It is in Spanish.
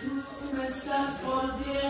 tú me estás volviendo.